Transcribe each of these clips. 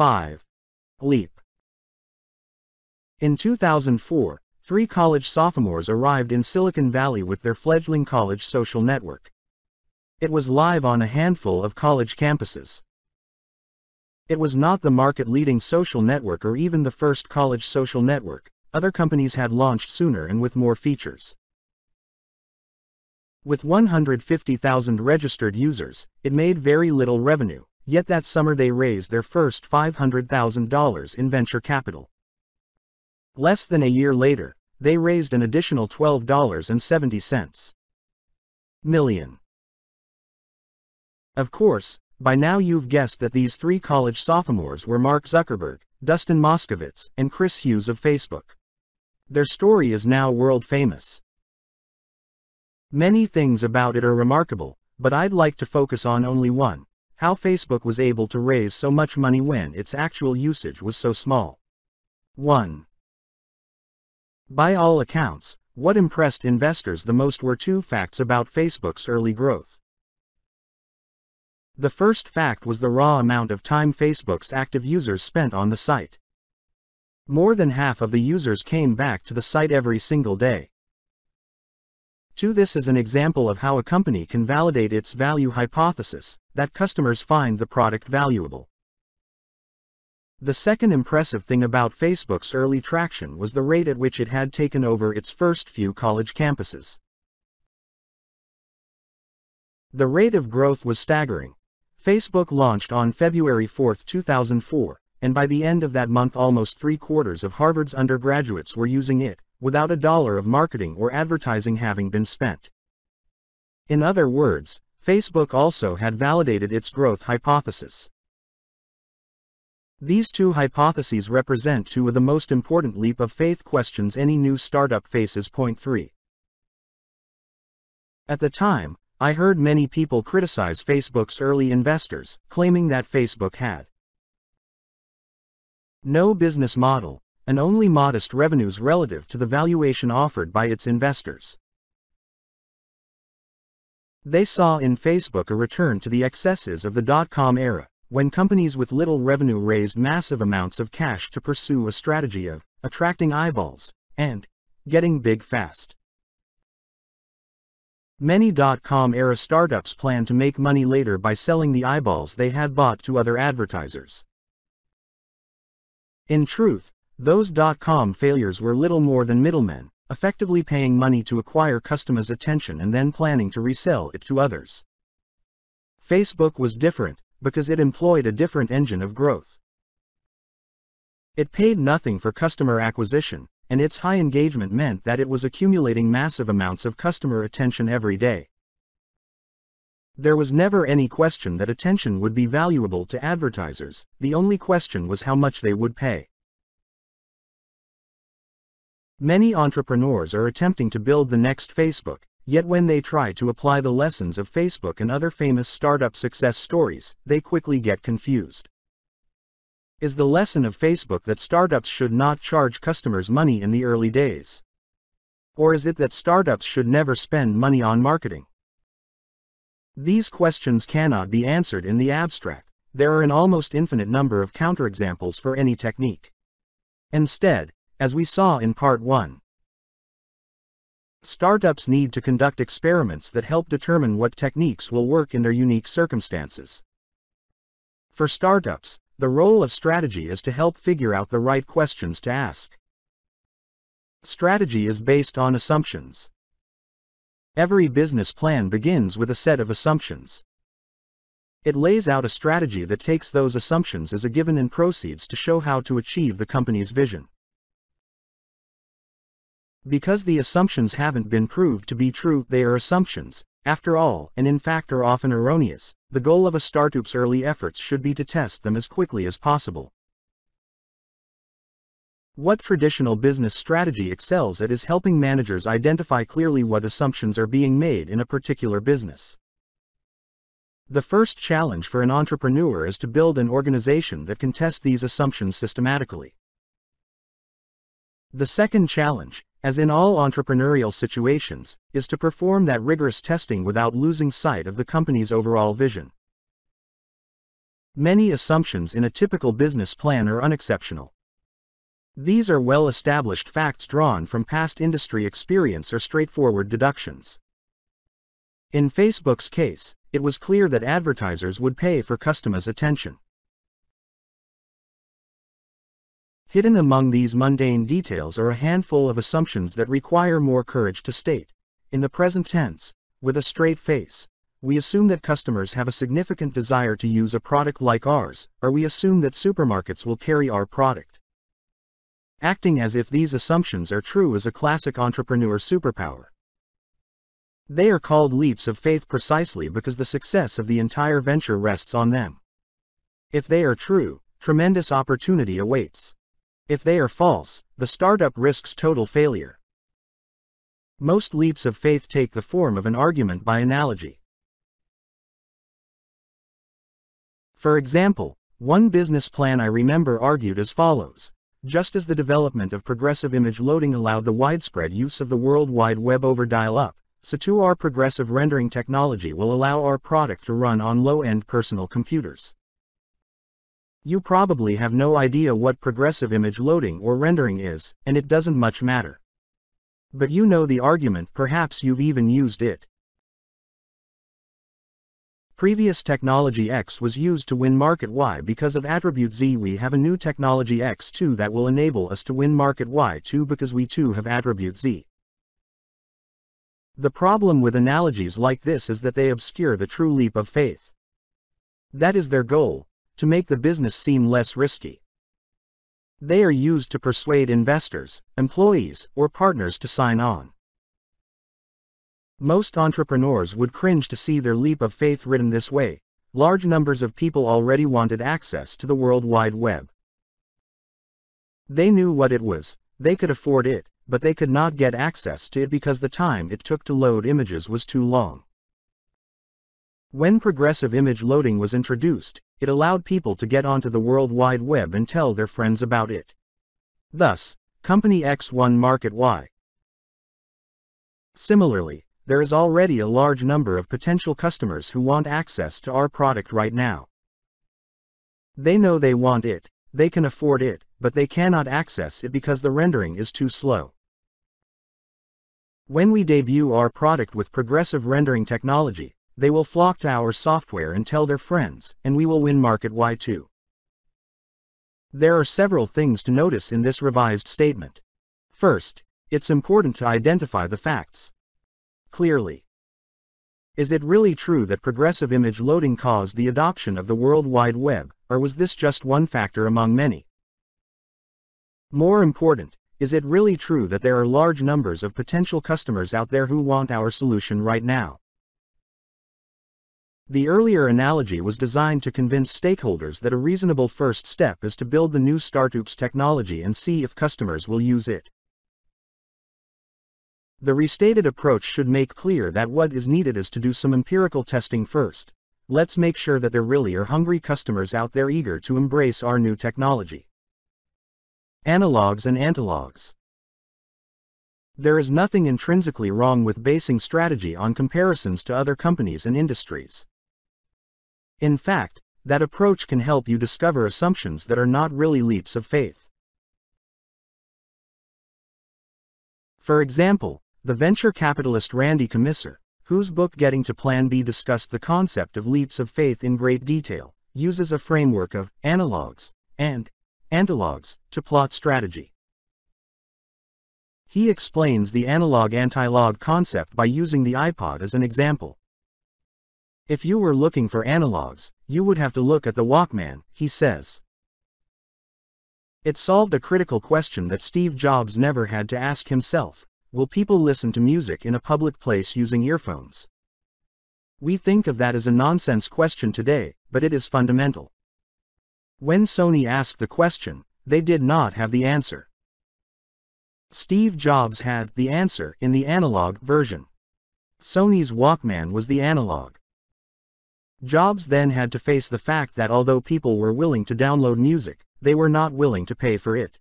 5. Leap. In 2004, three college sophomores arrived in Silicon Valley with their fledgling college social network. It was live on a handful of college campuses. It was not the market-leading social network or even the first college social network, other companies had launched sooner and with more features. With 150,000 registered users, it made very little revenue, yet that summer they raised their first $500,000 in venture capital. Less than a year later, they raised an additional $12.70 million. Of course, by now you've guessed that these three college sophomores were Mark Zuckerberg, Dustin Moskovitz, and Chris Hughes of Facebook. Their story is now world famous. Many things about it are remarkable, but I'd like to focus on only one, how Facebook was able to raise so much money when its actual usage was so small. 1. By all accounts, what impressed investors the most were two facts about Facebook's early growth. The first fact was the raw amount of time Facebook's active users spent on the site. More than half of the users came back to the site every single day. This is an example of how a company can validate its value hypothesis, that customers find the product valuable. The second impressive thing about Facebook's early traction was the rate at which it had taken over its first few college campuses. The rate of growth was staggering. Facebook launched on February 4, 2004, and by the end of that month almost three quarters of Harvard's undergraduates were using it, without a dollar of marketing or advertising having been spent. In other words, Facebook also had validated its growth hypothesis. These two hypotheses represent two of the most important leap of faith questions any new startup faces. Point 3. At the time, I heard many people criticize Facebook's early investors, claiming that Facebook had no business model, and only modest revenues relative to the valuation offered by its investors. They saw in Facebook a return to the excesses of the dot-com era, when companies with little revenue raised massive amounts of cash to pursue a strategy of attracting eyeballs and getting big fast. Many dot-com era startups plan to make money later by selling the eyeballs they had bought to other advertisers. In truth, those dot-com failures were little more than middlemen, effectively paying money to acquire customers' attention and then planning to resell it to others. Facebook was different, because it employed a different engine of growth. It paid nothing for customer acquisition, and its high engagement meant that it was accumulating massive amounts of customer attention every day. There was never any question that attention would be valuable to advertisers, the only question was how much they would pay. Many entrepreneurs are attempting to build the next Facebook, yet when they try to apply the lessons of Facebook and other famous startup success stories, they quickly get confused. Is the lesson of Facebook that startups should not charge customers money in the early days? Or is it that startups should never spend money on marketing? These questions cannot be answered in the abstract. There are an almost infinite number of counterexamples for any technique. Instead, as we saw in Part 1. Startups need to conduct experiments that help determine what techniques will work in their unique circumstances. For startups, the role of strategy is to help figure out the right questions to ask. Strategy is based on assumptions. Every business plan begins with a set of assumptions. It lays out a strategy that takes those assumptions as a given and proceeds to show how to achieve the company's vision. Because the assumptions haven't been proved to be true, they are assumptions, after all, and in fact are often erroneous. The goal of a startup's early efforts should be to test them as quickly as possible. What traditional business strategy excels at is helping managers identify clearly what assumptions are being made in a particular business. The first challenge for an entrepreneur is to build an organization that can test these assumptions systematically. The second challenge, as in all entrepreneurial situations, is to perform that rigorous testing without losing sight of the company's overall vision. Many assumptions in a typical business plan are unexceptional. These are well established facts drawn from past industry experience or straightforward deductions. In Facebook's case, it was clear that advertisers would pay for customers' attention. Hidden among these mundane details are a handful of assumptions that require more courage to state. In the present tense, with a straight face, we assume that customers have a significant desire to use a product like ours, or we assume that supermarkets will carry our product. Acting as if these assumptions are true is a classic entrepreneur superpower. They are called leaps of faith precisely because the success of the entire venture rests on them. If they are true, tremendous opportunity awaits. If they are false, the startup risks total failure. Most leaps of faith take the form of an argument by analogy. For example, one business plan I remember argued as follows. Just as the development of progressive image loading allowed the widespread use of the World Wide Web over dial-up, so too our progressive rendering technology will allow our product to run on low-end personal computers. You probably have no idea what progressive image loading or rendering is, and it doesn't much matter. But you know the argument, perhaps you've even used it. Previous technology X was used to win market Y because of attribute Z. We have a new technology X2 that will enable us to win market Y2 because we too have attribute Z. The problem with analogies like this is that they obscure the true leap of faith. That is their goal, to make the business seem less risky. They are used to persuade investors, employees, or partners to sign on. Most entrepreneurs would cringe to see their leap of faith written this way. Large numbers of people already wanted access to the World Wide Web. They knew what it was, they could afford it, but they could not get access to it because the time it took to load images was too long. When progressive image loading was introduced, it allowed people to get onto the World Wide Web and tell their friends about it. Thus, Company X won Market Y. Similarly, there is already a large number of potential customers who want access to our product right now. They know they want it, they can afford it, but they cannot access it because the rendering is too slow. When we debut our product with progressive rendering technology, they will flock to our software and tell their friends, and we will win market Y2. There are several things to notice in this revised statement. First, it's important to identify the facts clearly. Is it really true that progressive image loading caused the adoption of the World Wide Web, or was this just one factor among many? More important, is it really true that there are large numbers of potential customers out there who want our solution right now? The earlier analogy was designed to convince stakeholders that a reasonable first step is to build the new startups technology and see if customers will use it. The restated approach should make clear that what is needed is to do some empirical testing first. Let's make sure that there really are hungry customers out there eager to embrace our new technology. Analogs and antilogs. There is nothing intrinsically wrong with basing strategy on comparisons to other companies and industries. In fact, that approach can help you discover assumptions that are not really leaps of faith. For example, the venture capitalist Randy Komisar, whose book Getting to Plan B discussed the concept of leaps of faith in great detail, uses a framework of analogs and antilogs to plot strategy. He explains the analog-antilog concept by using the iPod as an example. If you were looking for analogs, you would have to look at the Walkman, he says. It solved a critical question that Steve Jobs never had to ask himself. Will people listen to music in a public place using earphones? We think of that as a nonsense question today, but it is fundamental. When Sony asked the question, they did not have the answer. Steve Jobs had the answer in the analog version. Sony's Walkman was the analog. Jobs then had to face the fact that although people were willing to download music, they were not willing to pay for it.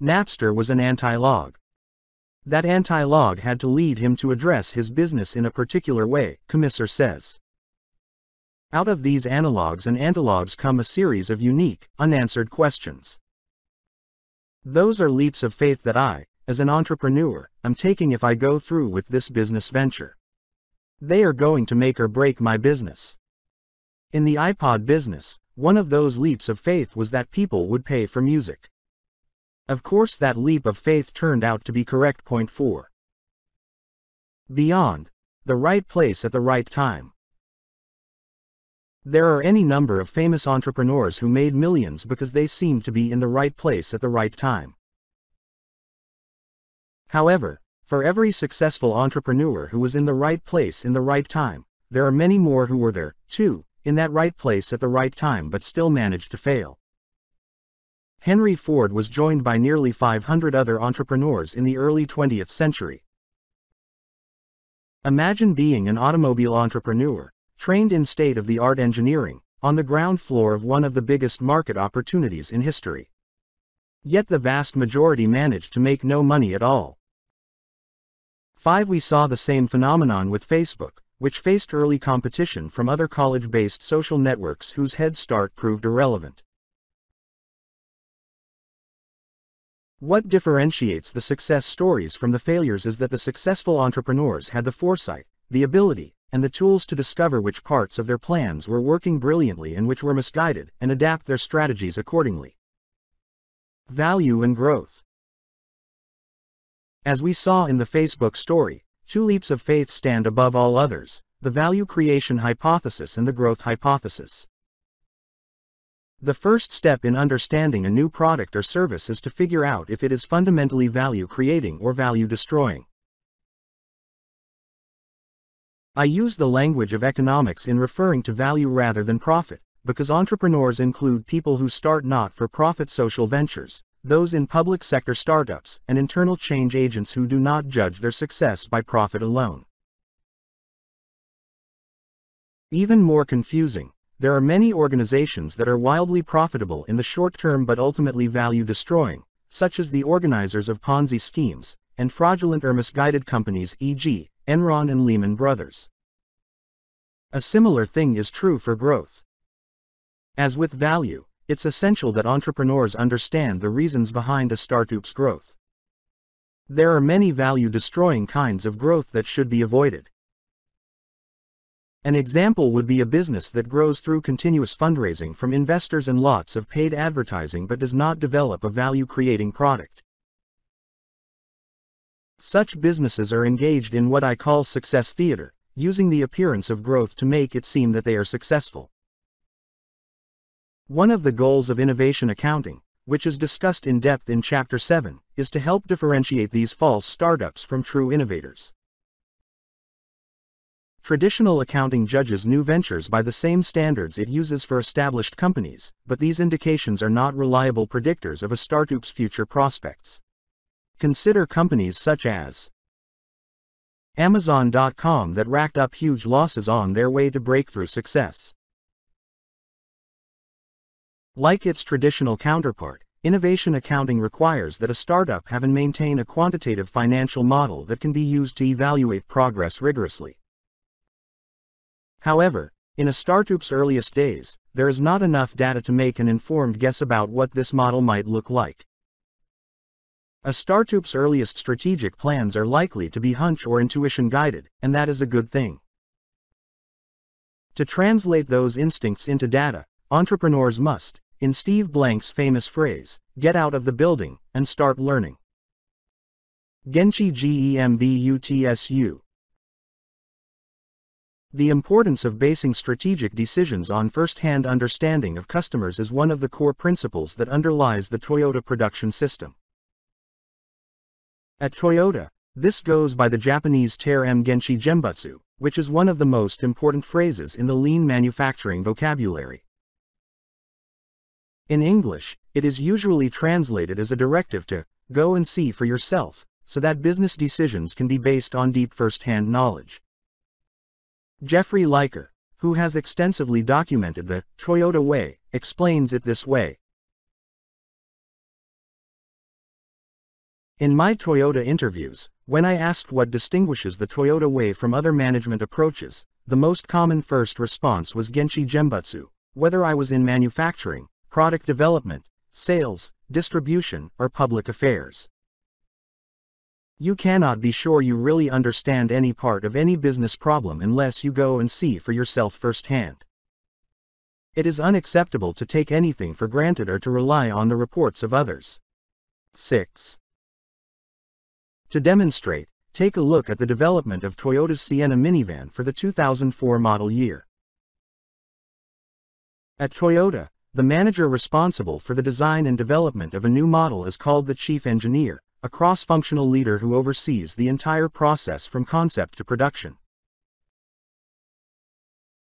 Napster was an anti-log. That anti-log had to lead him to address his business in a particular way, Komisar says. Out of these analogs and analogs come a series of unique, unanswered questions. Those are leaps of faith that I, as an entrepreneur, am taking if I go through with this business venture. They are going to make or break my business. In the iPod business, one of those leaps of faith was that people would pay for music. Of course, that leap of faith turned out to be correct. Point 4. Beyond. The right place at the right time. There are any number of famous entrepreneurs who made millions because they seemed to be in the right place at the right time. However, for every successful entrepreneur who was in the right place in the right time, there are many more who were there, too, in that right place at the right time but still managed to fail. Henry Ford was joined by nearly 500 other entrepreneurs in the early 20th century. Imagine being an automobile entrepreneur, trained in state-of-the-art engineering, on the ground floor of one of the biggest market opportunities in history. Yet the vast majority managed to make no money at all. 5. We saw the same phenomenon with Facebook, which faced early competition from other college-based social networks whose head start proved irrelevant. What differentiates the success stories from the failures is that the successful entrepreneurs had the foresight, the ability, and the tools to discover which parts of their plans were working brilliantly and which were misguided, and adapt their strategies accordingly. Value and growth. As we saw in the Facebook story, two leaps of faith stand above all others the value creation hypothesis and the growth hypothesis. The first step in understanding a new product or service is to figure out if it is fundamentally value creating or value destroying. I use the language of economics in referring to value rather than profit, because entrepreneurs include people who start not for profit social ventures, those in public sector startups, and internal change agents who do not judge their success by profit alone. Even more confusing, there are many organizations that are wildly profitable in the short term but ultimately value destroying, such as the organizers of Ponzi schemes, and fraudulent or misguided companies e.g., Enron and Lehman Brothers. A similar thing is true for growth. As with value, it's essential that entrepreneurs understand the reasons behind a startup's growth. There are many value destroying kinds of growth that should be avoided. An example would be a business that grows through continuous fundraising from investors and lots of paid advertising but does not develop a value creating product. Such businesses are engaged in what I call success theater, using the appearance of growth to make it seem that they are successful. One of the goals of innovation accounting, which is discussed in depth in Chapter 7, is to help differentiate these false startups from true innovators. Traditional accounting judges new ventures by the same standards it uses for established companies, but these indications are not reliable predictors of a startup's future prospects. Consider companies such as Amazon.com that racked up huge losses on their way to breakthrough success. Like its traditional counterpart, innovation accounting requires that a startup have and maintain a quantitative financial model that can be used to evaluate progress rigorously. However, in a startup's earliest days, there is not enough data to make an informed guess about what this model might look like. A startup's earliest strategic plans are likely to be hunch or intuition guided, and that is a good thing. To translate those instincts into data, entrepreneurs must, in Steve Blank's famous phrase, get out of the building and start learning. Genchi GEMBUTSU The importance of basing strategic decisions on first-hand understanding of customers is one of the core principles that underlies the Toyota production system. At Toyota, this goes by the Japanese term Genchi Gembutsu, which is one of the most important phrases in the lean manufacturing vocabulary. In English, it is usually translated as a directive to go and see for yourself, so that business decisions can be based on deep first-hand knowledge. Jeffrey Liker, who has extensively documented the Toyota Way, explains it this way. In my Toyota interviews, when I asked what distinguishes the Toyota Way from other management approaches, the most common first response was Genchi Genbutsu, whether I was in manufacturing, product development, sales, distribution, or public affairs. You cannot be sure you really understand any part of any business problem unless you go and see for yourself firsthand. It is unacceptable to take anything for granted or to rely on the reports of others. 6. To demonstrate, take a look at the development of Toyota's Sienna minivan for the 2004 model year. At Toyota, the manager responsible for the design and development of a new model is called the chief engineer, a cross-functional leader who oversees the entire process from concept to production.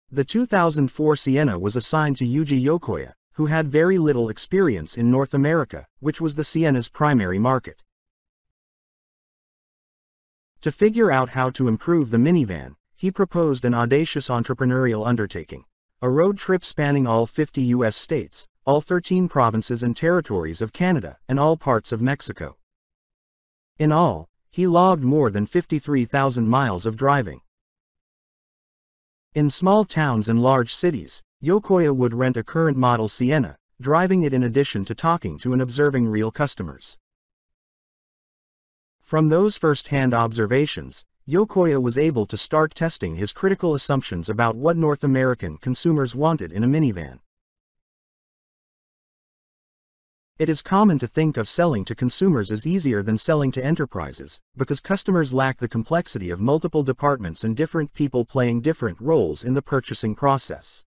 The 2004 Sienna was assigned to Yuji Yokoya, who had very little experience in North America, which was the Sienna's primary market. To figure out how to improve the minivan, he proposed an audacious entrepreneurial undertaking. A road trip spanning all 50 U.S. states, all 13 provinces and territories of Canada, and all parts of Mexico. In all, he logged more than 53,000 miles of driving. In small towns and large cities, Yokoya would rent a current model Sienna, driving it in addition to talking to and observing real customers. From those first-hand observations, Yokoya was able to start testing his critical assumptions about what North American consumers wanted in a minivan. It is common to think of selling to consumers as easier than selling to enterprises, because customers lack the complexity of multiple departments and different people playing different roles in the purchasing process.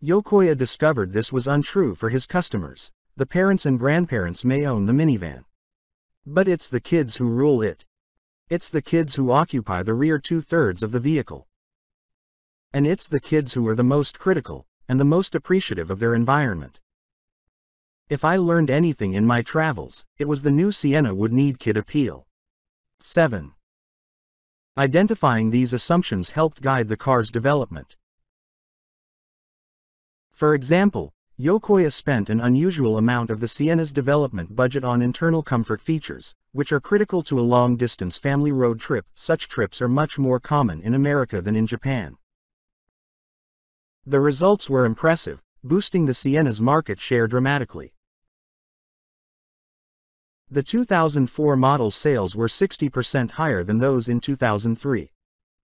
Yokoya discovered this was untrue for his customers. The parents and grandparents may own the minivan. But it's the kids who rule it. It's the kids who occupy the rear two-thirds of the vehicle. And it's the kids who are the most critical, and the most appreciative of their environment. If I learned anything in my travels, it was the new Sienna would need kid appeal. 7. Identifying these assumptions helped guide the car's development. For example, Yokoya spent an unusual amount of the Sienna's development budget on internal comfort features, which are critical to a long-distance family road trip. Such trips are much more common in America than in Japan. The results were impressive, boosting the Sienna's market share dramatically. The 2004 model's sales were 60% higher than those in 2003.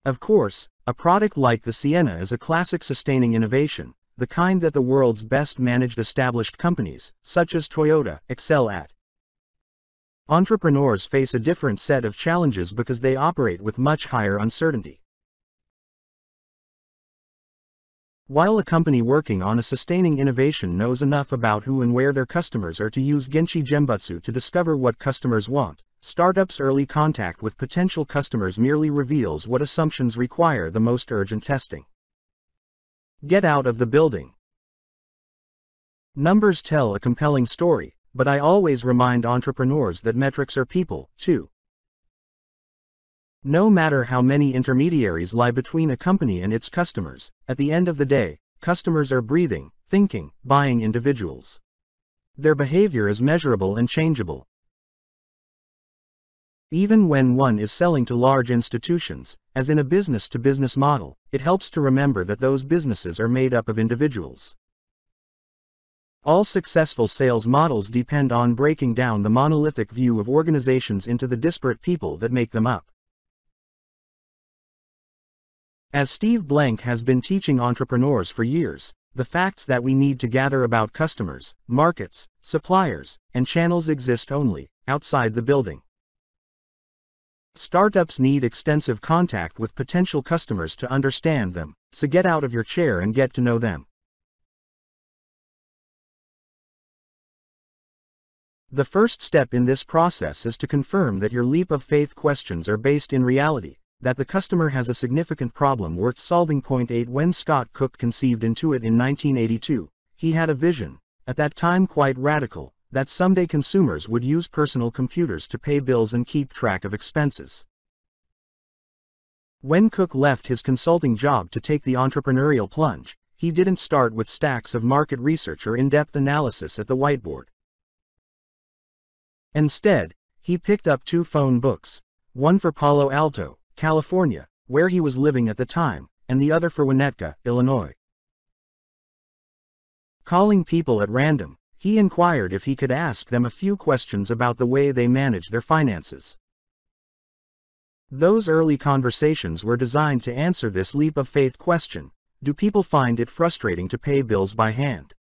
Of course, a product like the Sienna is a classic sustaining innovation, the kind that the world's best managed established companies, such as Toyota, excel at. Entrepreneurs face a different set of challenges because they operate with much higher uncertainty. While a company working on a sustaining innovation knows enough about who and where their customers are to use Genchi Genbutsu to discover what customers want, startups' early contact with potential customers merely reveals what assumptions require the most urgent testing. Get out of the building. Numbers tell a compelling story, but I always remind entrepreneurs that metrics are people, too. No matter how many intermediaries lie between a company and its customers, at the end of the day, customers are breathing, thinking, buying individuals. Their behavior is measurable and changeable. Even when one is selling to large institutions, as in a business-to-business -business model, it helps to remember that those businesses are made up of individuals. All successful sales models depend on breaking down the monolithic view of organizations into the disparate people that make them up. As Steve Blank has been teaching entrepreneurs for years, the facts that we need to gather about customers, markets, suppliers, and channels exist only outside the building. Startups need extensive contact with potential customers to understand them, so get out of your chair and get to know them. The first step in this process is to confirm that your leap of faith questions are based in reality, that the customer has a significant problem worth solving. Point 8 When Scott Cook conceived Intuit in 1982, he had a vision, at that time quite radical, that someday consumers would use personal computers to pay bills and keep track of expenses. When Cook left his consulting job to take the entrepreneurial plunge, he didn't start with stacks of market research or in-depth analysis at the whiteboard. Instead, he picked up two phone books, one for Palo Alto, California, where he was living at the time, and the other for Winnetka, Illinois. Calling people at random, he inquired if he could ask them a few questions about the way they manage their finances. Those early conversations were designed to answer this leap of faith question Do people find it frustrating to pay bills by hand?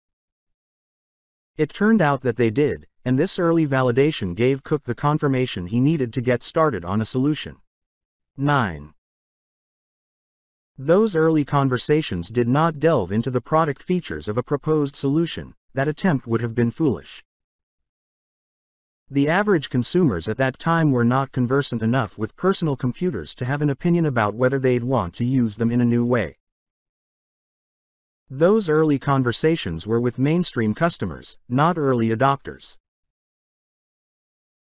It turned out that they did, and this early validation gave Cook the confirmation he needed to get started on a solution. 9. Those early conversations did not delve into the product features of a proposed solution, that attempt would have been foolish. The average consumers at that time were not conversant enough with personal computers to have an opinion about whether they'd want to use them in a new way. Those early conversations were with mainstream customers, not early adopters.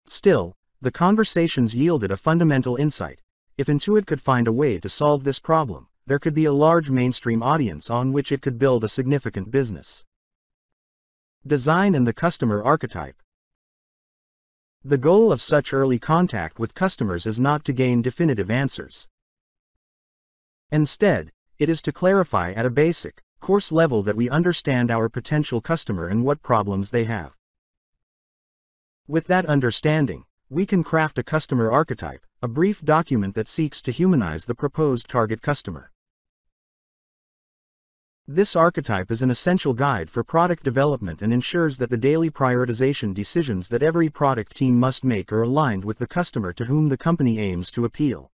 Still, the conversations yielded a fundamental insight. If Intuit could find a way to solve this problem, there could be a large mainstream audience on which it could build a significant business. Design and the customer archetype. The goal of such early contact with customers is not to gain definitive answers. Instead, it is to clarify at a basic, coarse level that we understand our potential customer and what problems they have. With that understanding, we can craft a customer archetype, a brief document that seeks to humanize the proposed target customer. This archetype is an essential guide for product development and ensures that the daily prioritization decisions that every product team must make are aligned with the customer to whom the company aims to appeal.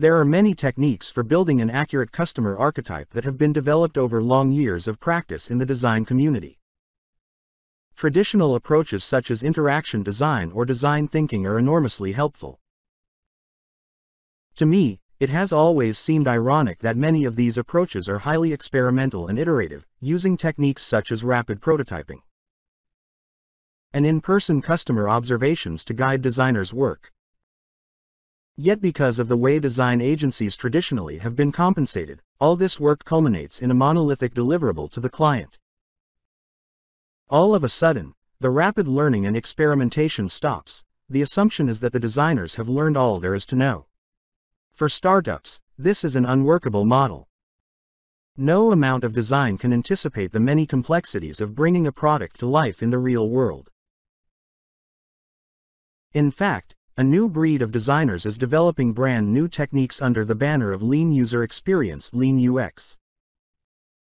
There are many techniques for building an accurate customer archetype that have been developed over long years of practice in the design community. Traditional approaches such as interaction design or design thinking are enormously helpful. To me, it has always seemed ironic that many of these approaches are highly experimental and iterative, using techniques such as rapid prototyping and in-person customer observations to guide designers' work. Yet because of the way design agencies traditionally have been compensated, all this work culminates in a monolithic deliverable to the client. All of a sudden, the rapid learning and experimentation stops, the assumption is that the designers have learned all there is to know. For startups, this is an unworkable model. No amount of design can anticipate the many complexities of bringing a product to life in the real world. In fact, a new breed of designers is developing brand new techniques under the banner of Lean User Experience, Lean UX.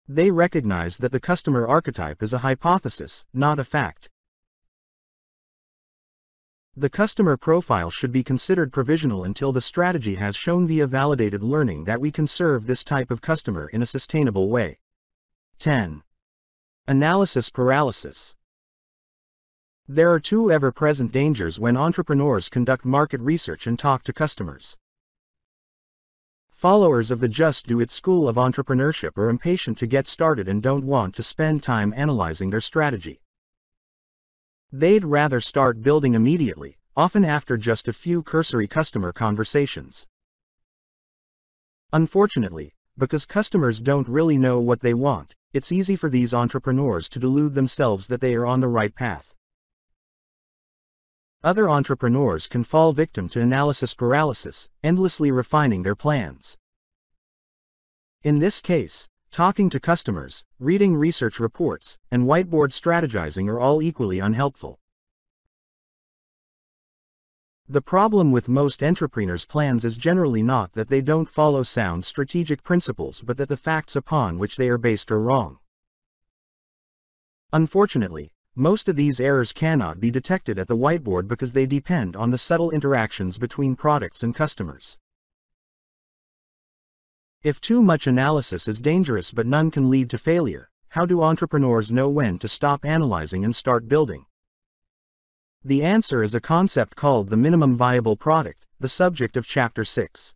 They recognize that the customer archetype is a hypothesis, not a fact. The customer profile should be considered provisional until the strategy has shown via validated learning that we can serve this type of customer in a sustainable way. 10. Analysis paralysis. There are two ever present dangers when entrepreneurs conduct market research and talk to customers. Followers of the Just Do It school of entrepreneurship are impatient to get started and don't want to spend time analyzing their strategy. They'd rather start building immediately, often after just a few cursory customer conversations. Unfortunately, because customers don't really know what they want, it's easy for these entrepreneurs to delude themselves that they are on the right path. Other entrepreneurs can fall victim to analysis paralysis, endlessly refining their plans. In this case, Talking to customers, reading research reports, and whiteboard strategizing are all equally unhelpful. The problem with most entrepreneurs' plans is generally not that they don't follow sound strategic principles but that the facts upon which they are based are wrong. Unfortunately, most of these errors cannot be detected at the whiteboard because they depend on the subtle interactions between products and customers. If too much analysis is dangerous but none can lead to failure, how do entrepreneurs know when to stop analyzing and start building? The answer is a concept called the minimum viable product, the subject of Chapter 6.